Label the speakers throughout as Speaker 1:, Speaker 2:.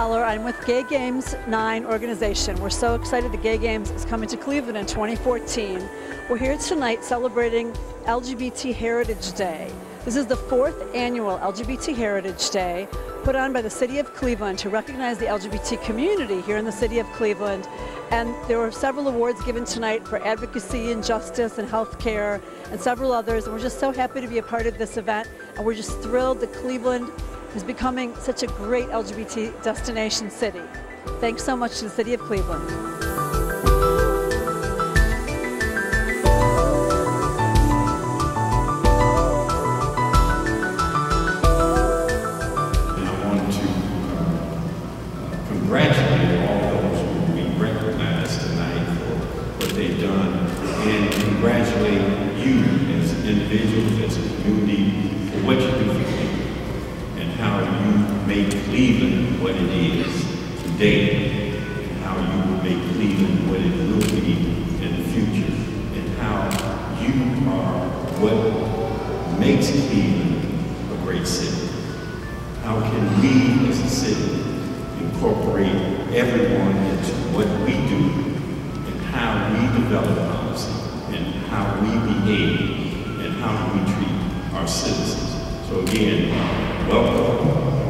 Speaker 1: Zoller. I'm with Gay Games 9 organization. We're so excited the Gay Games is coming to Cleveland in 2014. We're here tonight celebrating LGBT Heritage Day. This is the fourth annual LGBT Heritage Day put on by the City of Cleveland to recognize the LGBT community here in the City of Cleveland. And there were several awards given tonight for advocacy and justice and healthcare and several others. And we're just so happy to be a part of this event. And we're just thrilled that Cleveland is becoming such a great LGBT destination city. Thanks so much to the City of Cleveland.
Speaker 2: Make Cleveland what it is today and how you will make Cleveland what it will be in the future and how you are what makes Cleveland a great city. How can we as a city incorporate everyone into what we do and how we develop policy and how we behave and how we treat our citizens. So again, welcome,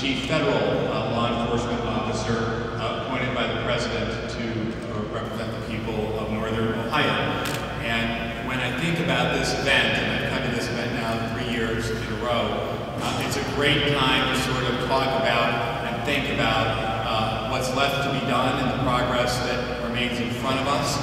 Speaker 3: chief federal uh, law enforcement officer uh, appointed by the president to uh, represent the people of northern Ohio. And when I think about this event, and I've come to this event now three years in a row, uh, it's a great time to sort of talk about and think about uh, what's left to be done and the progress that remains in front of us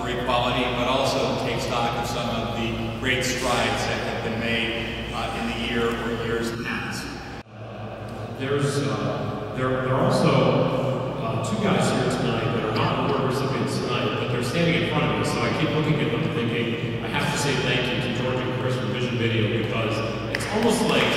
Speaker 3: for equality, but also take stock of some of the great strides that have been made in the year
Speaker 4: there's uh, there, there are also uh, two guys here tonight that are not award recipients tonight, but they're standing in front of me, so I keep looking at them thinking, I have to say thank you to George and Chris from Vision Video because it's almost like